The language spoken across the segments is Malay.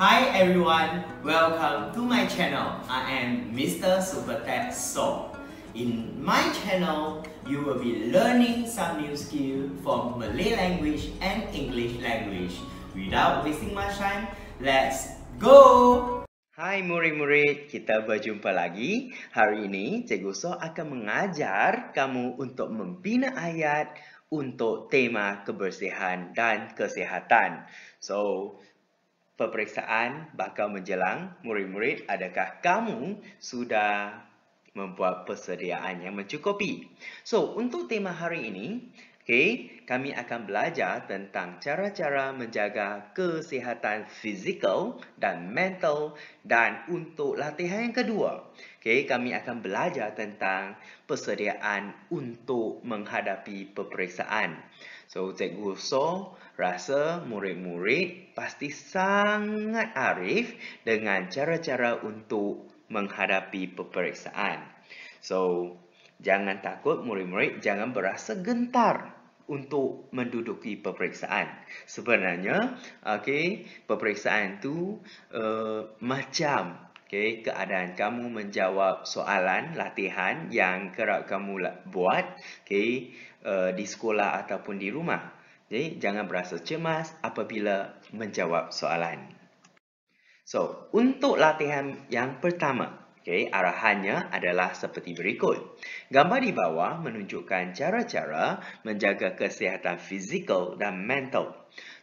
Hi everyone, welcome to my channel. I am Mr. Supertech So. In my channel, you will be learning some new skill from Malay language and English language. Without wasting much time, let's go! Hai murid-murid, kita berjumpa lagi. Hari ini Cikgu So akan mengajar kamu untuk membina ayat untuk tema kebersihan dan kesihatan. So, peperiksaan bakal menjelang. Murid-murid, adakah kamu sudah membuat persediaan yang mencukupi? So, untuk tema hari ini, okay, kami akan belajar tentang cara-cara menjaga kesihatan fizikal dan mental dan untuk latihan yang kedua, okay, kami akan belajar tentang persediaan untuk menghadapi peperiksaan. So, Cikgu So rasa murid-murid pasti sangat arif dengan cara-cara untuk menghadapi peperiksaan. So, jangan takut murid-murid, jangan berasa gentar untuk menduduki peperiksaan. Sebenarnya, okay, peperiksaan itu uh, macam okay, keadaan kamu menjawab soalan latihan yang kerap kamu buat okay, uh, di sekolah ataupun di rumah. Jadi, jangan berasa cemas apabila menjawab soalan. So, untuk latihan yang pertama, okay, arahannya adalah seperti berikut. Gambar di bawah menunjukkan cara-cara menjaga kesihatan fizikal dan mental.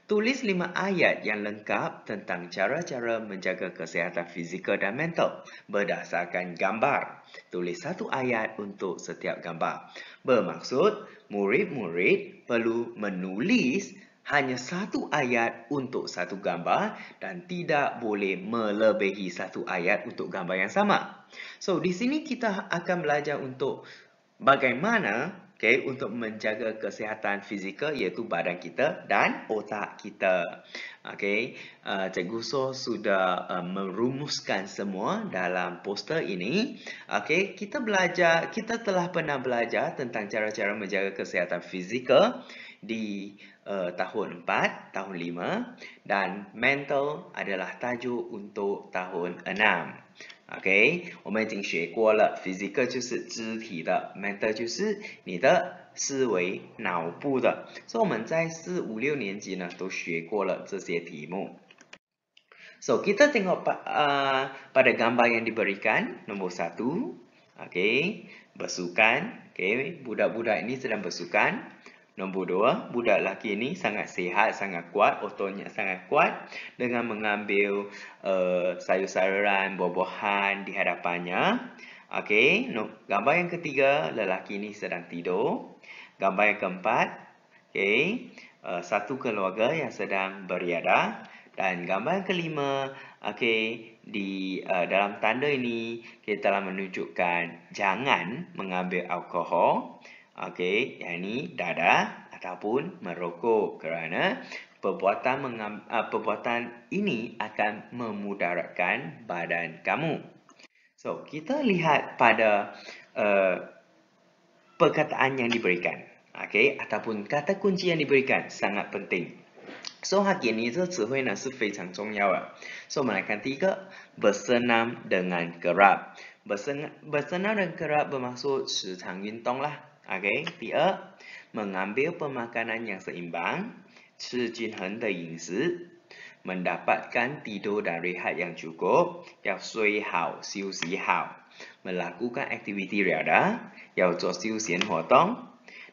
Tulis lima ayat yang lengkap tentang cara-cara menjaga kesihatan fizikal dan mental berdasarkan gambar. Tulis satu ayat untuk setiap gambar. Bermaksud, murid-murid perlu menulis hanya satu ayat untuk satu gambar dan tidak boleh melebihi satu ayat untuk gambar yang sama. So, di sini kita akan belajar untuk bagaimana okay, untuk menjaga kesihatan fizikal iaitu badan kita dan otak kita. Okay, uh, Cikgu So sudah uh, merumuskan semua dalam poster ini. Okay, kita belajar, kita telah pernah belajar tentang cara-cara menjaga kesihatan fizikal di uh, tahun 4, tahun 5 dan mental adalah tajuk untuk tahun 6. OK，我们已经学过了，physical 就是肢体的，mental 就是你的思维、脑部的。所以我们在四五六年级呢都学过了这些题目。So kita tengok pa, uh, pada gambar yang diberikan nomor satu, OK, bersukan, OK, budak-budak ini sedang bersukan. Nombor dua, budak lelaki ini sangat sihat, sangat kuat, ototnya sangat kuat dengan mengambil uh, sayur-sayuran, buah-buahan di hadapannya. Okey, gambar yang ketiga, lelaki ini sedang tidur. Gambar yang keempat, okey, uh, satu keluarga yang sedang beriadah. Dan gambar yang kelima, okey, di uh, dalam tanda ini kita telah menunjukkan jangan mengambil alkohol. Okey, yang ini dada ataupun merokok kerana perbuatan mengam, uh, perbuatan ini akan memudaratkan badan kamu. So, kita lihat pada uh, perkataan yang diberikan. Okey, ataupun kata kunci yang diberikan sangat penting. So, hari ini ini 词汇呢是非常重要的。So, 我们来看第一个 bersenam dengan kerap. Bersenam, bersenam dengan kerap bermaksud 时常运动啦。 OK，第二，mengambil pemakanan yang seimbang，吃均衡的饮食，mendapatkan tidur dan rehat yang cukup，要睡好休息好，melakukan aktiviti riadah，要做休闲活动，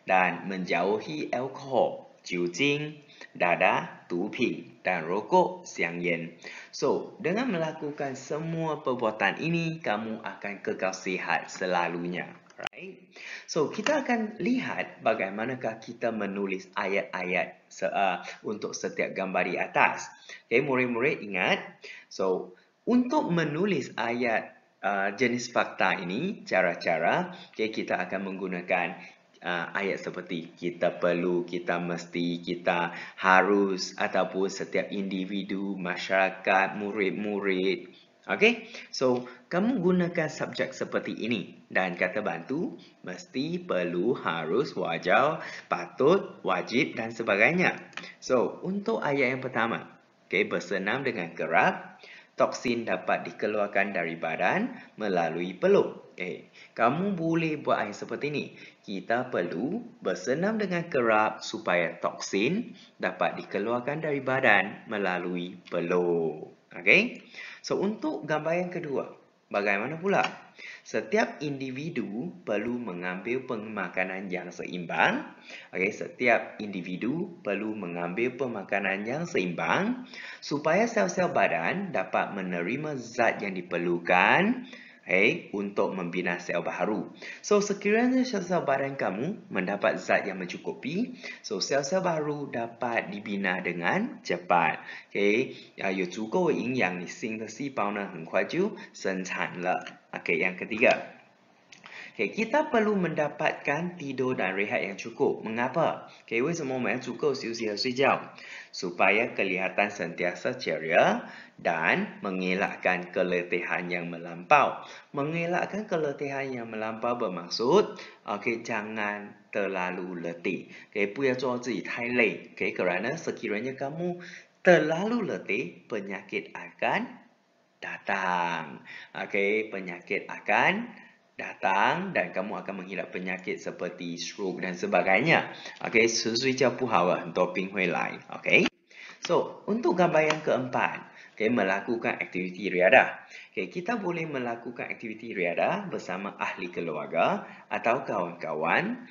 dan menjauhi alkohol，酒精，dada, 毒品 dan rokok, 香烟。So, dengan melakukan semua perbuatan ini, kamu akan kekal sihat selalunya. Right? So, kita akan lihat bagaimanakah kita menulis ayat-ayat uh, untuk setiap gambar di atas. Okay, murid-murid ingat. So, untuk menulis ayat uh, jenis fakta ini, cara-cara, okay, kita akan menggunakan uh, ayat seperti kita perlu, kita mesti, kita harus ataupun setiap individu, masyarakat, murid-murid. Okay, so kamu gunakan subjek seperti ini dan kata bantu mesti, perlu, harus, wajar, patut, wajib dan sebagainya. So, untuk ayat yang pertama. Okay, bersenam dengan kerap. Toksin dapat dikeluarkan dari badan melalui peluk. Okay. Kamu boleh buat yang seperti ini. Kita perlu bersenam dengan kerap supaya toksin dapat dikeluarkan dari badan melalui peluk. Okay. So, untuk gambar yang kedua, bagaimana pula? Setiap individu perlu mengambil pemakanan yang seimbang. Okay, setiap individu perlu mengambil pemakanan yang seimbang supaya sel-sel badan dapat menerima zat yang diperlukan okay, untuk membina sel baharu. So, sekiranya sel-sel badan kamu mendapat zat yang mencukupi, so sel-sel baru dapat dibina dengan cepat. Okay, 有足够的营养，你新的细胞呢很快就生产了。Okay, yang ketiga. Okay, kita perlu mendapatkan tidur dan rehat yang cukup. Mengapa? Okay, 为什么我们要足够休息和睡觉？Supaya kelihatan sentiasa ceria dan mengelakkan keletihan yang melampau. Mengelakkan keletihan yang melampau bermaksud, okay, jangan terlalu letih. Okay, 不要做自己太累。Okay, kerana sekiranya kamu terlalu letih, penyakit akan datang. Okay, penyakit akan datang dan kamu akan menghidap penyakit seperti stroke dan sebagainya. Okey, 迟睡觉不好了，很多病会来。Okey. So, untuk gambar yang keempat, okay, melakukan aktiviti riadah. Okay, kita boleh melakukan aktiviti riadah bersama ahli keluarga atau kawan-kawan.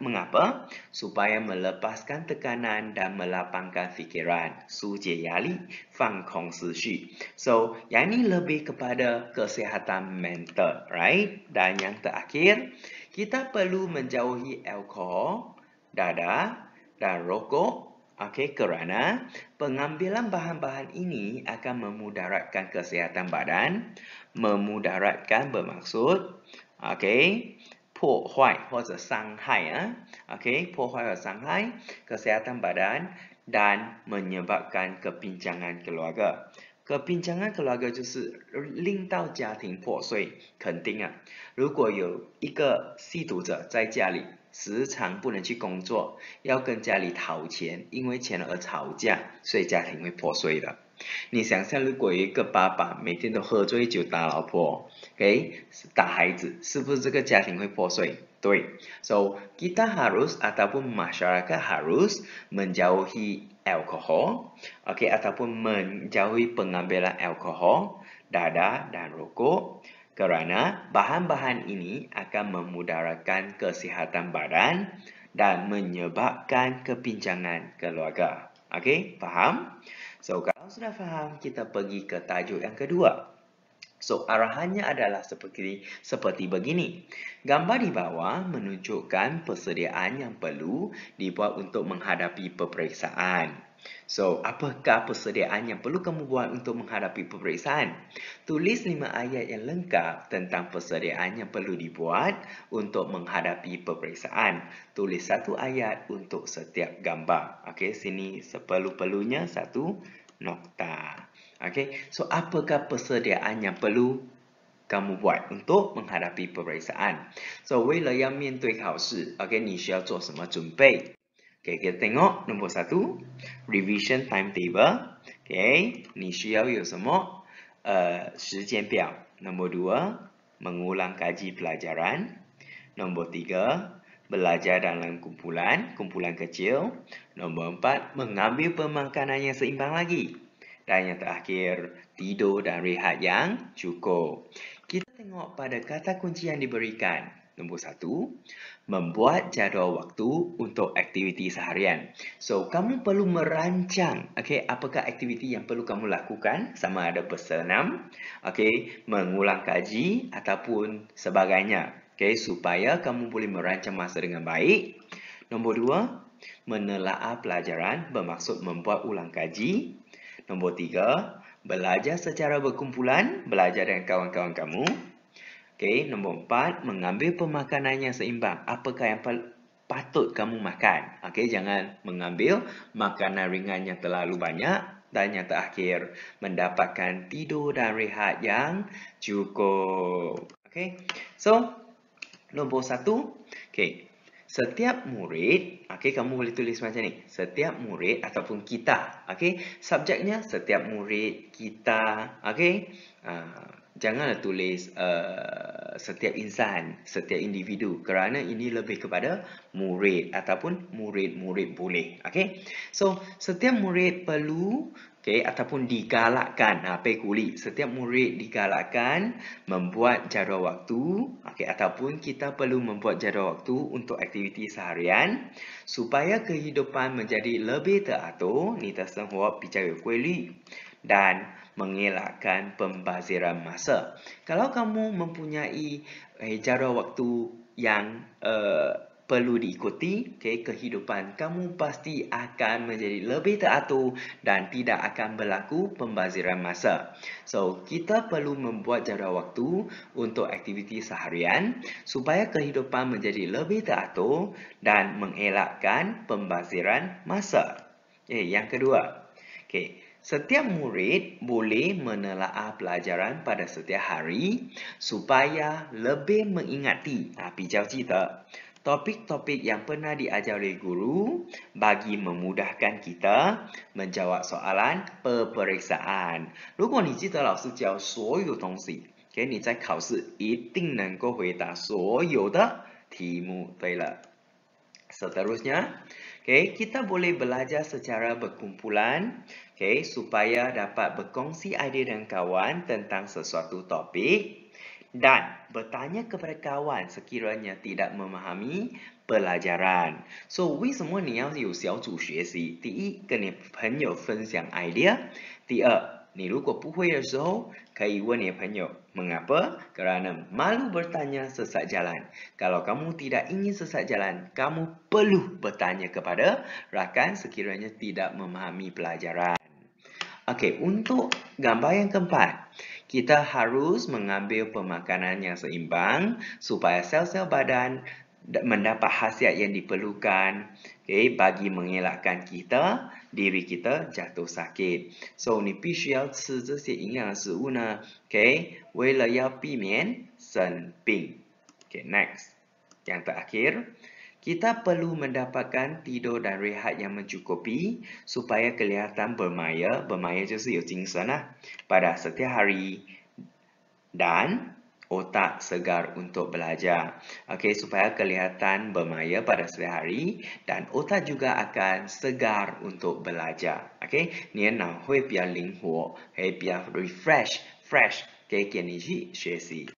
Mengapa? Supaya melepaskan tekanan dan melapangkan fikiran. Suje yali, fang kong si So, yang ini lebih kepada kesihatan mental, right? Dan yang terakhir, kita perlu menjauhi alkohol, dada dan rokok Okey, kerana pengambilan bahan-bahan ini akan memudaratkan kesihatan badan, memudaratkan bermaksud, okey, 破坏或者伤害啊，OK，破坏和伤害 kesihatan badan dan menyebabkan kepincangan keluarga. Kepincangan keluarga 就是令到家庭破碎，肯定啊。如果有一个吸毒者在家里。 时常不能去工作，要跟家里讨钱，因为钱而吵架，所以家庭会破碎的。你想象，如果一个爸爸每天都喝醉酒打老婆，OK，打孩子，是不是这个家庭会破碎？对，So kita harus ataupun masyarakat harus menjauhi alkohol，OK，ataupun menjauhi pengambilan alkohol, dada dan rokok。Kerana bahan-bahan ini akan memudaratkan kesihatan badan dan menyebabkan kepincangan keluarga. Okey, faham? So, kalau sudah faham, kita pergi ke tajuk yang kedua. So, arahannya adalah seperti seperti begini. Gambar di bawah menunjukkan persediaan yang perlu dibuat untuk menghadapi peperiksaan. So, apakah persediaan yang perlu kamu buat untuk menghadapi peperiksaan? Tulis lima ayat yang lengkap tentang persediaan yang perlu dibuat untuk menghadapi peperiksaan. Tulis satu ayat untuk setiap gambar. Okey, sini seperlu-perlunya satu nokta. Okey, so apakah persediaan yang perlu kamu buat untuk menghadapi peperiksaan? So, 为了要面对考试，OK，你需要做什么准备 ？Okay, kita tengok nombor satu, revision timetable. Okay, ni 需要有什么呃时间表。Nombor dua, mengulang kaji pelajaran. Nombor tiga, belajar dalam kumpulan, kumpulan kecil. Nombor empat, mengambil pemakanan yang seimbang lagi. Dan yang terakhir, tidur dan rehat yang cukup. Kita tengok pada kata kunci yang diberikan. Nombor satu, membuat jadual waktu untuk aktiviti seharian. So, kamu perlu merancang, okay, apakah aktiviti yang perlu kamu lakukan sama ada bersenam, okay, mengulang kaji ataupun sebagainya. Okay, supaya kamu boleh merancang masa dengan baik. Nombor dua, menelaah pelajaran bermaksud membuat ulang kaji. Nombor tiga, belajar secara berkumpulan, belajar dengan kawan-kawan kamu. Okey, nombor empat, mengambil pemakanan yang seimbang. Apakah yang patut kamu makan? Okey, jangan mengambil makanan ringan yang terlalu banyak. Dan yang terakhir, mendapatkan tidur dan rehat yang cukup. Okey, so nombor satu, okey, setiap murid, okey kamu boleh tulis macam ni. Setiap murid ataupun kita, okey. Subjeknya setiap murid, kita, okey. Uh, janganlah tulis uh, setiap insan, setiap individu kerana ini lebih kepada murid ataupun murid-murid boleh. Okey. So, setiap murid perlu okay, ataupun digalakkan. Ha, pekuli setiap murid digalakkan membuat jadual waktu. Okay, ataupun kita perlu membuat jadual waktu untuk aktiviti seharian supaya kehidupan menjadi lebih teratur ni tersenghuap bicara kuali dan mengelakkan pembaziran masa. Kalau kamu mempunyai eh, jadual waktu yang uh, perlu diikuti, okay, kehidupan kamu pasti akan menjadi lebih teratur dan tidak akan berlaku pembaziran masa. So, kita perlu membuat jadual waktu untuk aktiviti seharian supaya kehidupan menjadi lebih teratur dan mengelakkan pembaziran masa. Okay, yang kedua, okay, setiap murid boleh menelaah pelajaran pada setiap hari supaya lebih mengingati. Tapi jauh cerita, topik-topik yang pernah diajar oleh guru bagi memudahkan kita menjawab soalan peperiksaan. 如果你记得老师教所有东西，给你在考试一定能够回答所有的题目。对了，seterusnya, okay, kita boleh belajar secara berkumpulan, okay, supaya dapat berkongsi idea dengan kawan tentang sesuatu topik dan bertanya kepada kawan sekiranya tidak memahami pelajaran. So, 为什么你要有小组学习？第一，跟你朋友分享 idea；第二，你如果不会的时候，可以问你朋友 mengapa? Kerana malu bertanya sesat jalan. Kalau kamu tidak ingin sesat jalan, kamu perlu bertanya kepada rakan sekiranya tidak memahami pelajaran. Okey, untuk gambar yang keempat, kita harus mengambil pemakanan yang seimbang supaya sel-sel badan mendapat khasiat yang diperlukan okay, bagi mengelakkan kita diri kita jatuh sakit. So 你必须要吃这些营养的食物呢，OK，为了要避免生病。Okay, next. Yang terakhir, kita perlu mendapatkan tidur dan rehat yang mencukupi supaya kelihatan bermaya, bermaya 就是有精神啦 pada setiap hari dan otak segar untuk belajar. Okey, supaya kelihatan bermaya pada setiap hari dan otak juga akan segar untuk belajar. Okey, ni nak hui biar linghuo, hei biar refresh, fresh, okey, 给你去学习。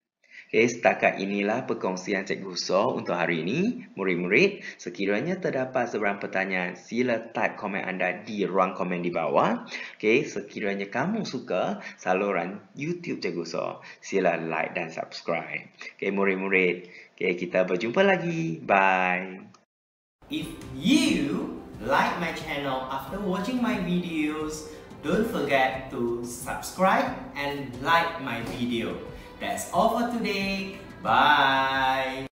Okay, setakat inilah perkongsian Cikgu So untuk hari ini. Murid-murid, sekiranya terdapat sebarang pertanyaan, sila type komen anda di ruang komen di bawah. Okay, sekiranya kamu suka saluran YouTube Cikgu So, sila like dan subscribe. Okay, murid-murid, okay, kita berjumpa lagi. Bye. If you like my channel after watching my videos, don't forget to subscribe and like my video. That's all for today. Bye.